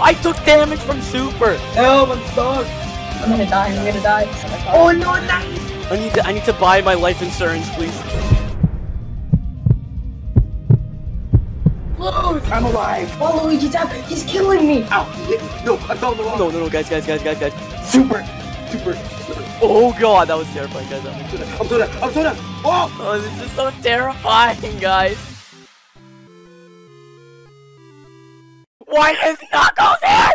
I took damage from super. Help, I'm stuck. I'm gonna die. I'm gonna die. Oh no, nice. I need to I need to buy my life insurance, please. I'm alive. Oh, Luigi's out. He's killing me. Ow, he hit me. No, I fell in the wall. No, no, no, guys, guys, guys, guys, guys. Super, super, super. Oh god, that was terrifying, guys. I'm so down. I'm so down. I'm so down. Oh! Oh, this is so terrifying, guys. Why is Knuckles here?